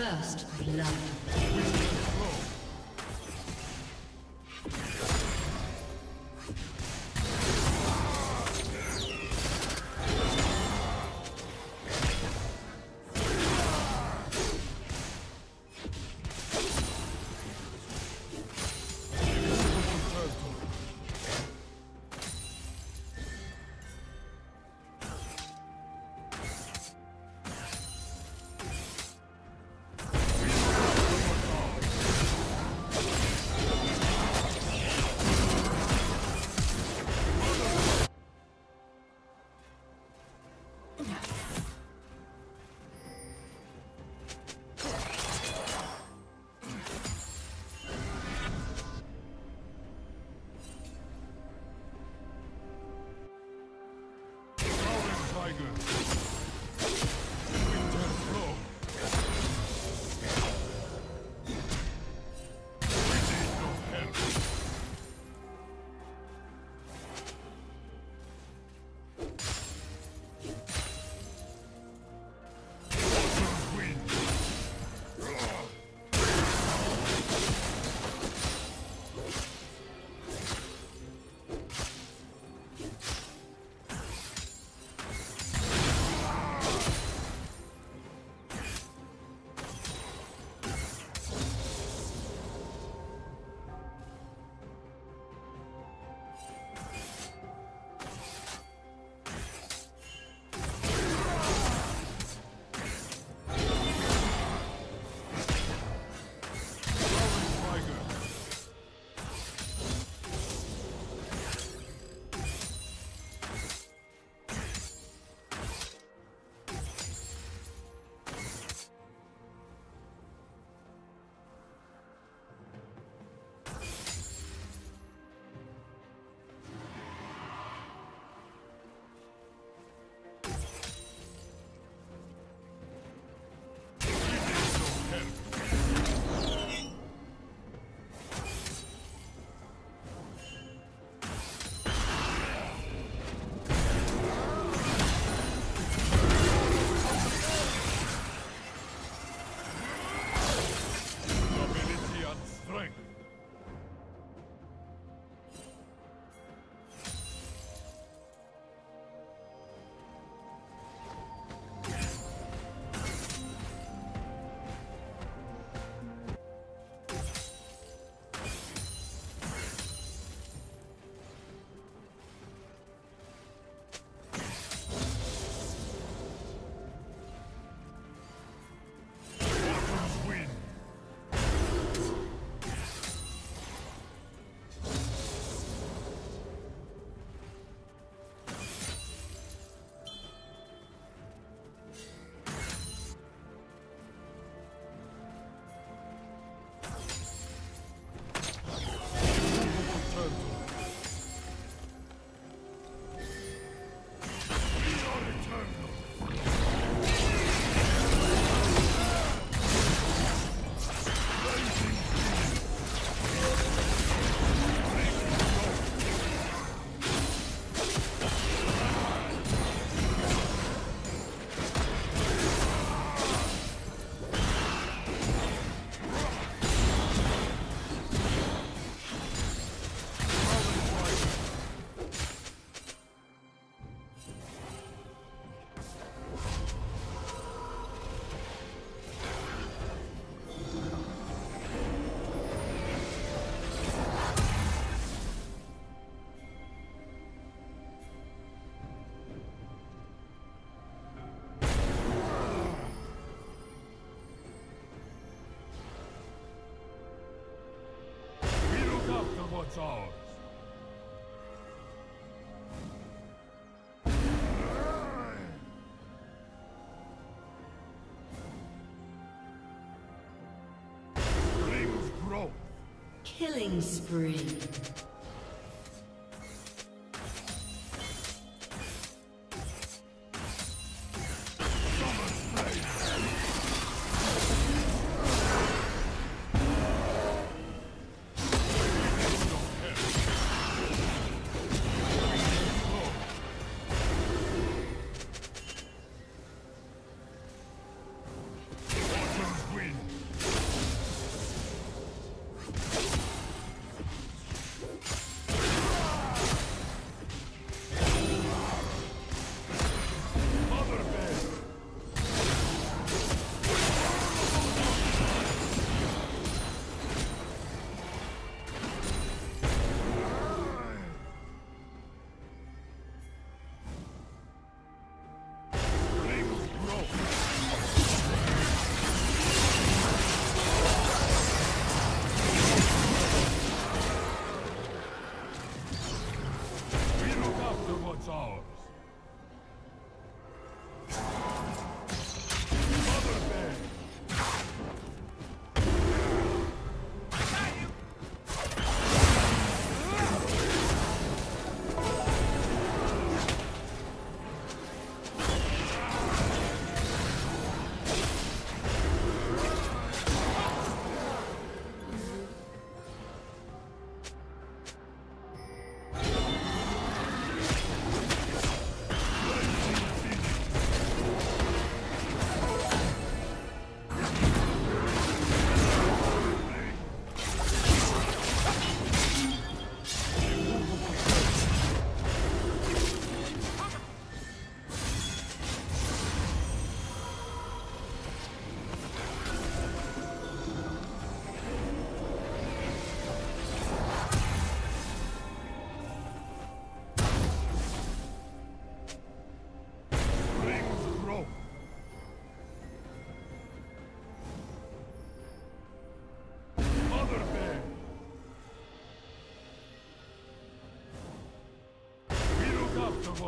First blood. What's ours. Killing spree.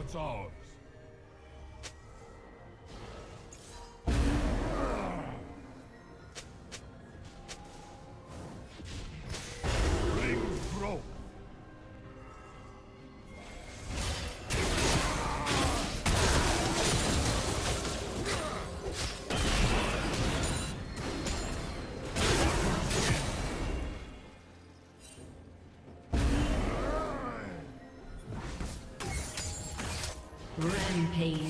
what's on. rampage.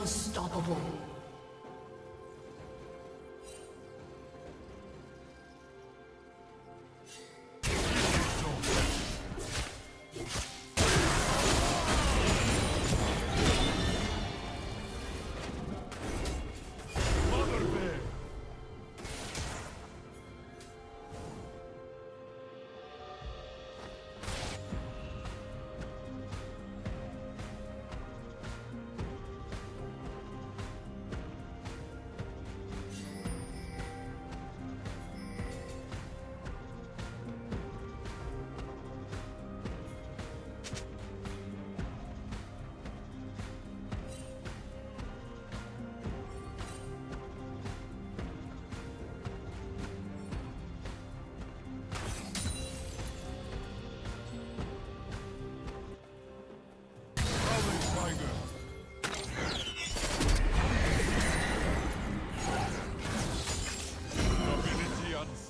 Unstoppable.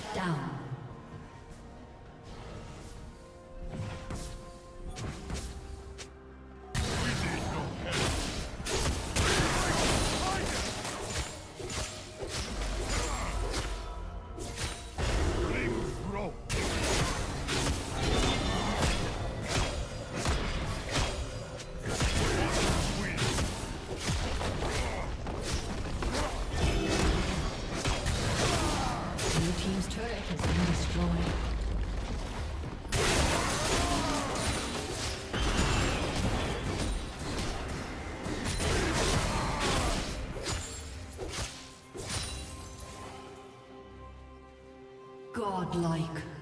Shut down. Godlike.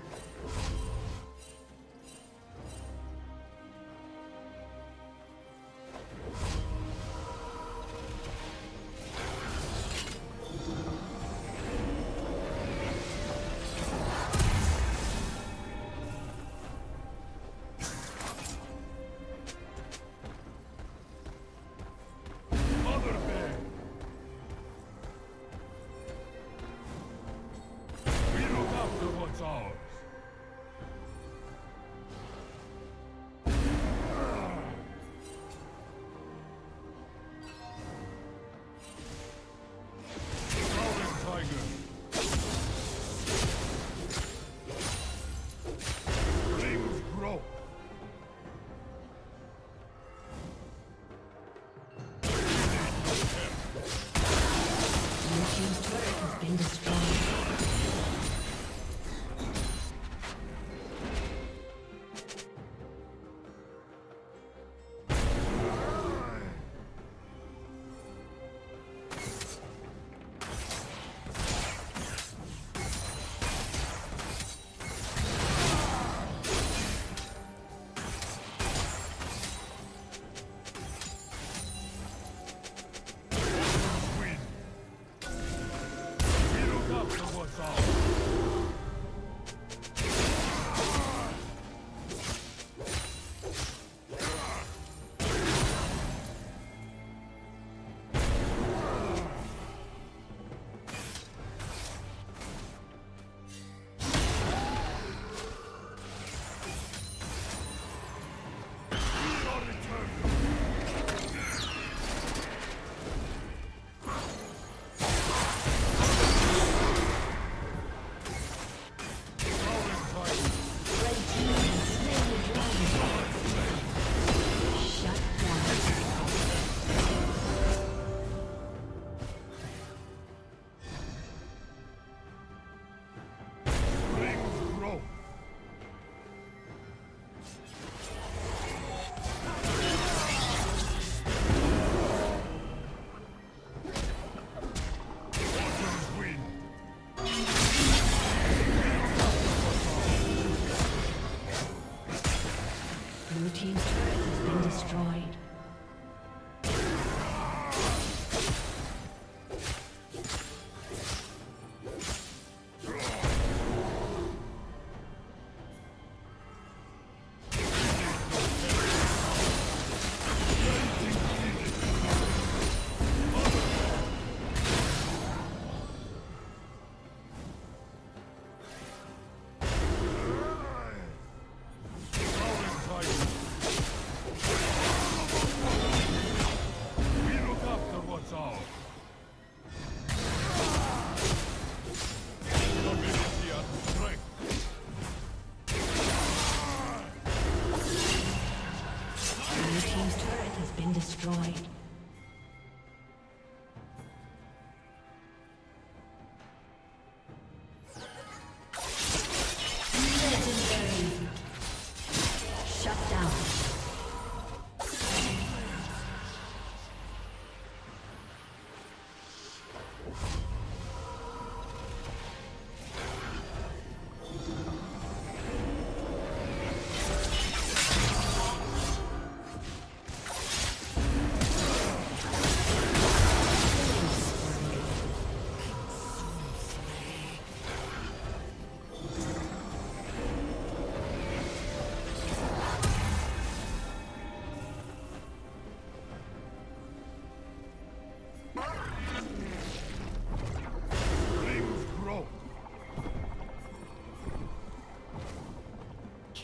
strong.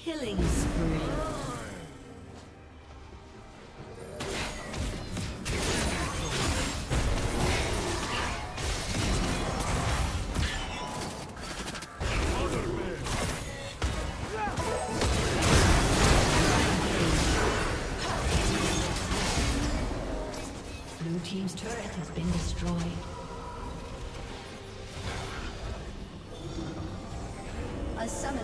Killing spree. Blue team's turret has been destroyed. A summon